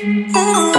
Oh.